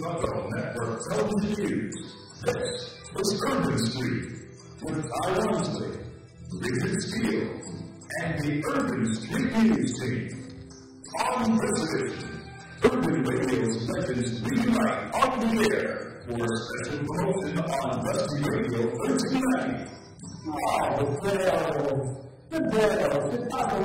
Chicago Network Television News. This is Urban Street with Ty Walmsley, Richard Steele, and the Urban Street News team. On this Urban Radio's legends reunite on the air for a special promotion on Dusty Radio 1390. Oh, well, the girls, the Chicago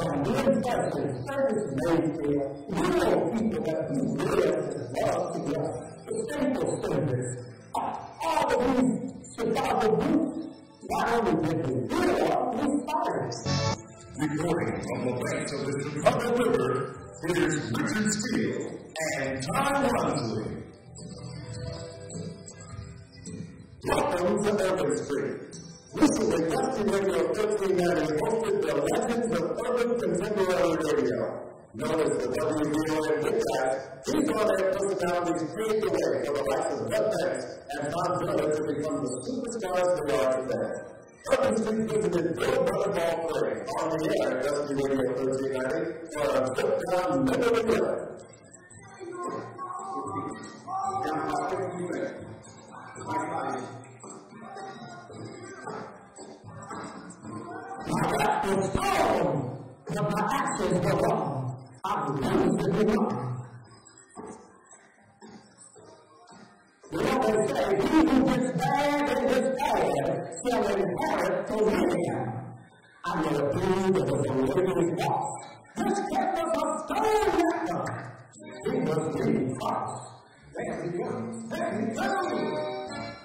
on the infection, Curtis Mayfield, real people that we live and love together, the simple service, all of these Chicago groups, not only did they live, we started. Reporting from the banks of the Chicago River, Here's Richard Steele and Tom Walmsley. Welcome to Urban Street. Recently, Dusty Radio 1390 hosted the Legends of Urban Contemporary Radio. Known as the WVON Midnight, these on-air personalities paved the way for the likes of Bud and Tom to become the superstars they are today. Urban Street visited Bill Butterball Parade on the air at Dusty Radio 1390 for a trip down memory lane. My back was but my actions were wrong. I refused to give up. We always say, he who bad in his bad shall inherit dominion. I will do the living God. This kept us a stone nectar. He was reading cross. There he goes. There he goes.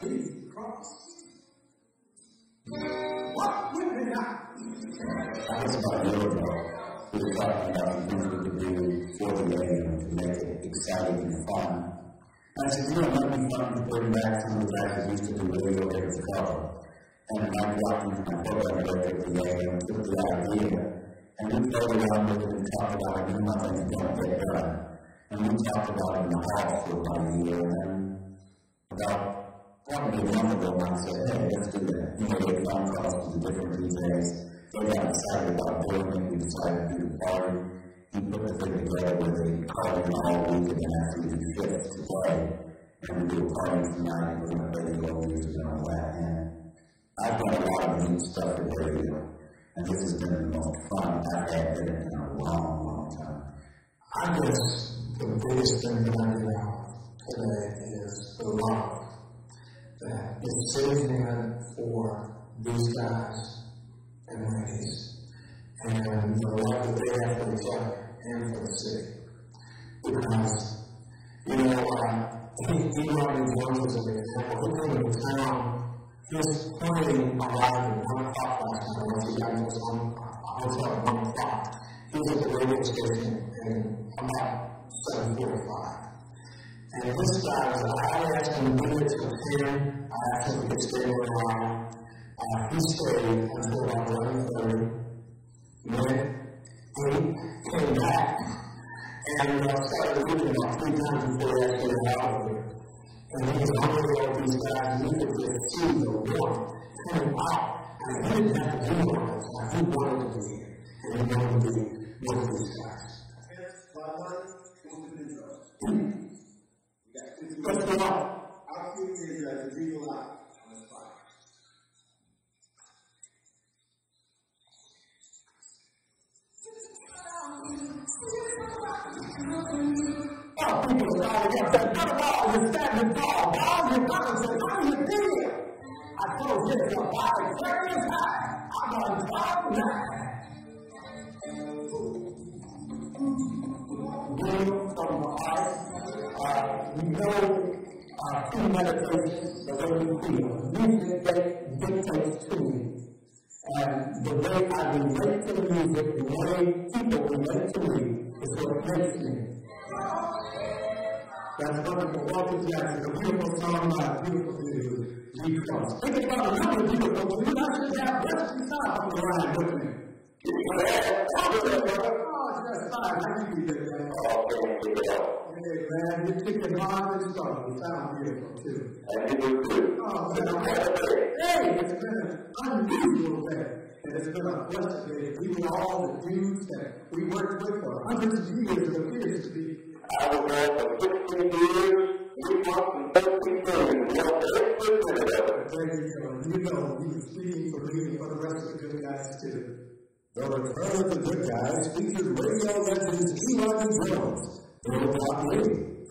Reading cross. What will it not? That about a year ago. We were talking about the things we could do for the radio to make it exciting and fun. And I said, you know, it might be fun to bring back some of the guys that used to do radio in Chicago. And I walked into my program director at the AM and took the idea, and we played around with it and talked about it, and nothing don't get done. And we talked about it in the hall for about a year, and about probably a month ago, I said, hey, let's do that. You know, they phone calls to the different DJs. They got excited about it. We decided to do the party. He put the thing together where they called in all week and we fit to play. And we do a party tonight. We're going to play the old music and all that. And I've done a lot of neat stuff at radio. And this has been the most fun I've had in a long, long time. I guess the biggest thing that I get out today is the love that is sitting in for these guys and ladies and the love that they have for each other and for the city. Because, you know, uh, Jones is an example. He came to town just playing alive at 1 o'clock last night. Once he got into on a hotel at 1 o'clock. He was at the radio station and about 7.45. And this guy, was, I asked him to leave it to 10. I asked him to get stay around. Uh, stayed until about 11.30. Then he came back and uh, started leaving about three times before he actually got out of here. And he was hungry all these guys, and he could just see the warmth coming out. And he didn't have to do all this. He wanted to be here. And he wanted to be with these guys. Let's go on. Our future is uh, to breathe life meditation the way we feel. Music dictates to me. And the way I relate to music, the way people relate to me, is what makes me. That's wonderful. Walter Jackson, a beautiful song by a beautiful Cross. Think about another beautiful that we were all the dudes that we worked with for hundreds of years, of appears to be. I was there for fifteen years, We worked and 13 years. We worked every minute of it. There you go. You know, we were pleading for you for the rest of the good guys, too. The Return of the Good Guys featured radio legends Elon Jones, Bill Copley,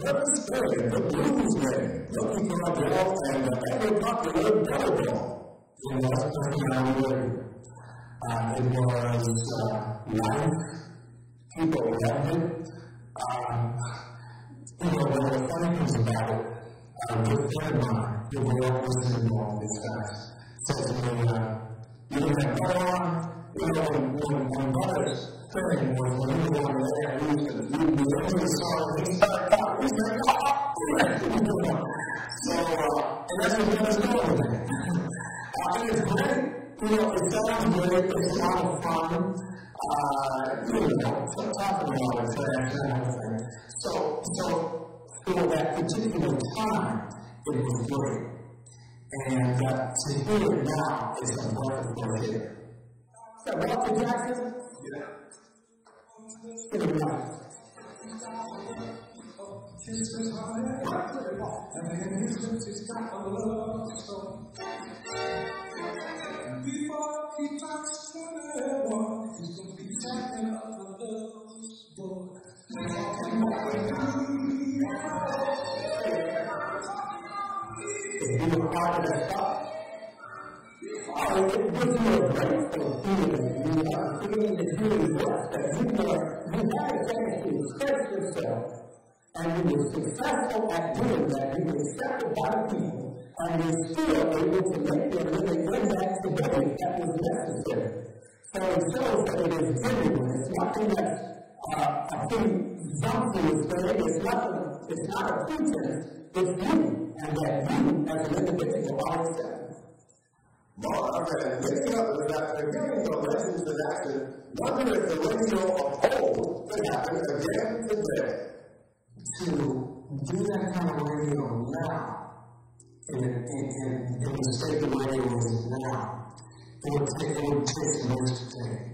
Curtis Perry, the Blues Man, Lucky Cardell, and the ever popular Butterball. In Las Vegas, uh, it was uh, life. People loved it. Um, you know, one of the funny things about it, uh, a good friend of mine, who grew up listening to all these guys, said to me, uh, you know, that on, you know, when, when, Butter's thing was when he was over there, he used to, he was over the song, he started talking, like, oh, So, uh, and that's what Butter's doing with it. Uh, and it's great, you know, it sounds great, it's a lot of fun, uh, you know, so talking about it, that kind of thing. So, so, for that particular time, it was great. And uh, to hear it now is a breath of fresh air. Is that Jackson? Yeah. Give it a round. Before he turns 21, he's gonna be the love's you were part of that stuff, it gives you a grateful feeling. Have a feeling that you are you to express yourself, and you were successful at doing that. You were accepted by the people, and you're still able to make your living in that today that was necessary. So it shows that it is genuine. It's nothing that's uh, a presumptuous thing. It's nothing. It's not a pretense. It's you, and that you, as an individual, are accepted. Well, okay, mixing up with that, forgetting the legends in action, wonder if the radio of old could happen again today. To do that kind of radio now, and, in, in the state the radio is now, it would take, it would take some risk to.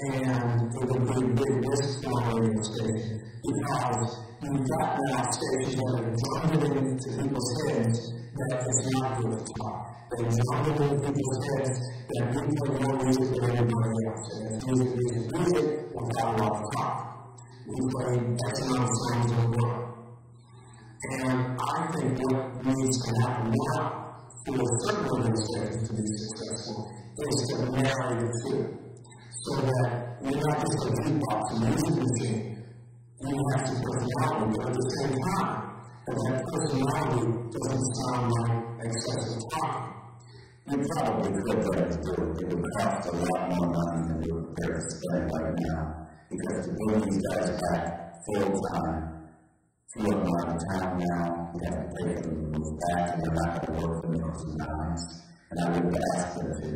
And it would be a big risk for a radio station because you've got now stations that are drummed into people's heads that it's not good to talk. They drummed it into people's heads that play more music than everybody else. And music, music, music without a lot of talk we play X amount of in a. And I think what needs to happen now for certain organizations to be successful is to marry the two. So that you're not just a jukebox music machine, you have to personality, but at the same time, that that personality doesn't sound like excessive talk. You probably could try to do it. but It would cost a lot more money than you're prepared to spend right now. Because to bring these guys back full time, two of them out of town now, we have to pay for them to move back, and they're not going to work for North and Nines. And I would ask them to.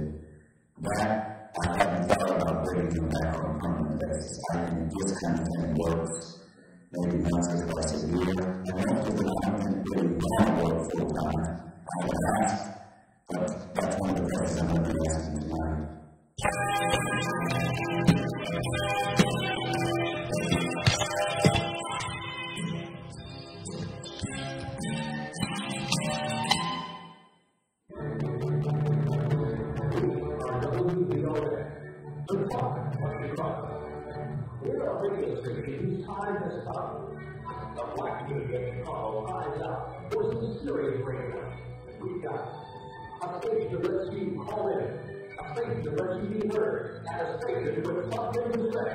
That, I haven't thought about bringing them back on a permanent basis. I think this kind of thing works maybe once or twice a year. And most of I don't think really want to work full time. I would ask, A station whose time has come. The Black Media Chicago cries out for some serious radio. We've got a station that lets you call in, a that lets you be heard, and a station with something to say.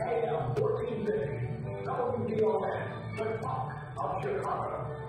AM 1450, WVON, the talk of Chicago.